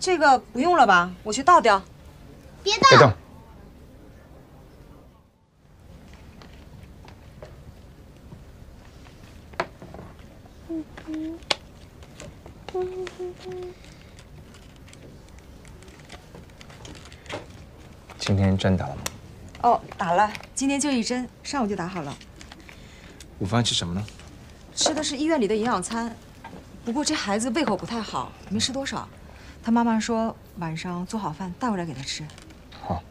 这个不用了吧？我去倒掉。别别动！今天针打了吗？哦，打了，今天就一针，上午就打好了。午饭吃什么呢？吃的是医院里的营养餐，不过这孩子胃口不太好，没吃多少。他妈妈说晚上做好饭带回来给他吃。好。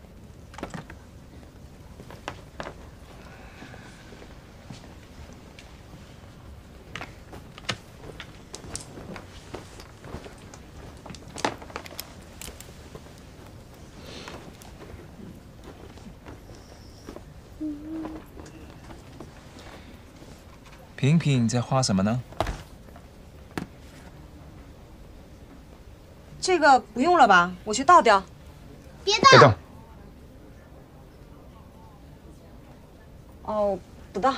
萍萍在画什么呢？这个不用了吧？我去倒掉。别别动！哦，不倒。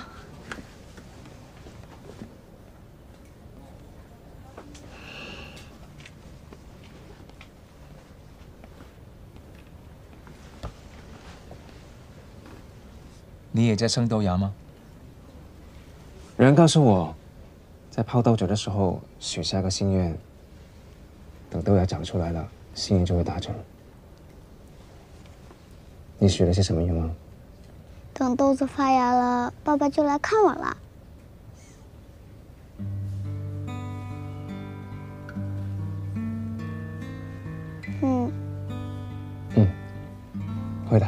你也在生豆芽吗？有人告诉我，在泡豆酒的时候许下个心愿，等豆芽长出来了，心愿就会达成。你许了些什么愿望？等豆子发芽了，爸爸就来看我了。嗯。嗯，会的。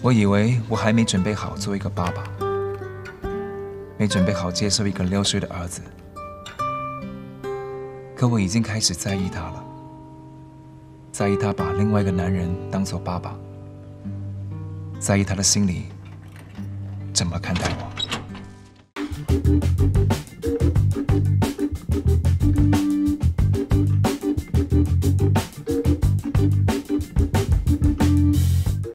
我以为我还没准备好做一个爸爸，没准备好接受一个六岁的儿子，可我已经开始在意他了，在意他把另外一个男人当做爸爸，在意他的心里怎么看待我。